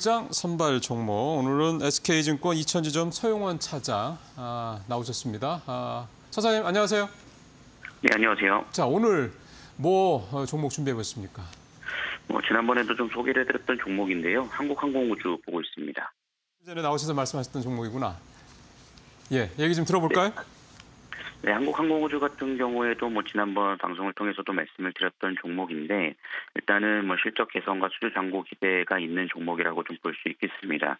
출장 선발 종목 오늘은 SK증권 이천지점 서용원 차장 아, 나오셨습니다. 아, 차장님 안녕하세요. 네, 안녕하세요. 자 오늘 뭐 어, 종목 준비해 보셨습니까? 뭐 지난번에도 좀 소개를 해드렸던 종목인데요. 한국항공우주 보고 있습니다. 전에 나오셔서 말씀하셨던 종목이구나. 예, 얘기 좀 들어볼까요? 네, 한국항공우주 같은 경우에도 뭐 지난번 방송을 통해서도 말씀을 드렸던 종목인데 일단은 뭐 실적 개선과 수주 잔고 기대가 있는 종목이라고 좀 볼 수 있겠습니다.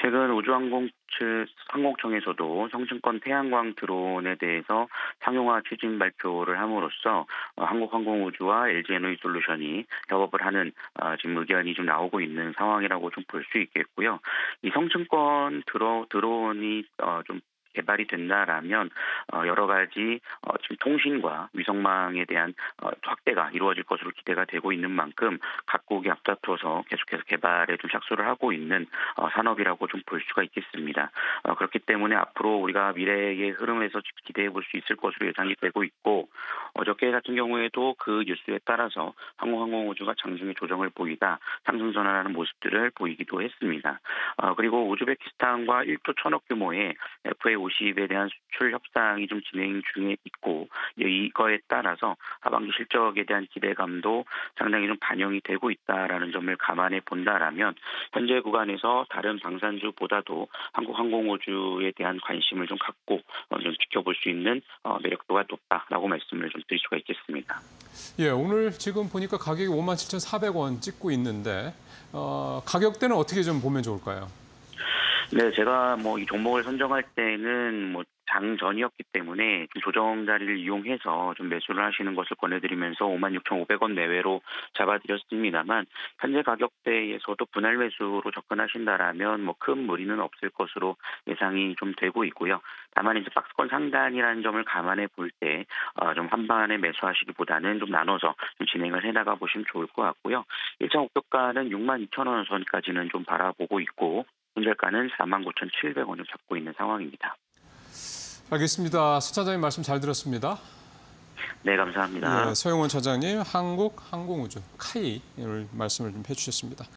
최근 우주항공 측 항공청에서도 성층권 태양광 드론에 대해서 상용화 추진 발표를 함으로써 어, 한국항공우주와 LG에너지 솔루션이 협업을 하는 어, 지금 의견이 좀 나오고 있는 상황이라고 좀 볼 수 있겠고요. 이 성층권 드론 드론이 어, 좀 개발이 된다라면 어, 여러 가지 어, 지금 통신과 위성망에 대한 어, 확대가 이루어질 것으로 기대가 되고 있는 만큼 각국이 앞다퉈서 계속해서 개발에 좀 착수를 하고 있는 산업이라고 좀 볼 수가 있겠습니다. 그렇기 때문에 앞으로 우리가 미래의 흐름에서 기대해 볼 수 있을 것으로 예상이 되고 있고 어저께 같은 경우에도 그 뉴스에 따라서 항공항공우주가 장중에 조정을 보이다 상승 전환하는 모습들을 보이기도 했습니다. 그리고 우즈베키스탄과 1조 천억 규모의 FA 50에 대한 수출 협상이 좀 진행 중에 있고 이거에 따라서 하반기 실적에 대한 기대감도 상당히 좀 반영이 되고 있다라는 점을 감안해 본다라면 현재 구간에서 다른 방산주보다도 한국항공우주에 대한 관심을 좀 갖고 어, 좀 지켜볼 수 있는 어, 매력도가 높다라고 말씀 을 좀 드릴 수가 있겠습니다. 예, 오늘 지금 보니까 가격이 57,400원 찍고 있는데 어, 가격대는 어떻게 좀 보면 좋을까요? 네, 제가 뭐 이 종목을 선정할 때는 뭐 장전이었기 때문에 좀 조정 자리를 이용해서 좀 매수를 하시는 것을 권해드리면서 56,500원 내외로 잡아드렸습니다만 현재 가격대에서도 분할 매수로 접근하신다라면 뭐 큰 무리는 없을 것으로 예상이 좀 되고 있고요. 다만 이제 박스권 상단이라는 점을 감안해 볼 때좀 어, 한반에 매수하시기보다는 좀 나눠서 좀 진행을 해나가 보시면 좋을 것 같고요. 일정 목표가는 62,000원 선까지는 좀 바라보고 있고 손절가는 49,700원을 잡고 있는 상황입니다. 알겠습니다. 수 차장님 말씀 잘 들었습니다. 네, 감사합니다. 네, 서영원 차장님 한국 항공우주 카이 를 말씀을 좀 해주셨습니다.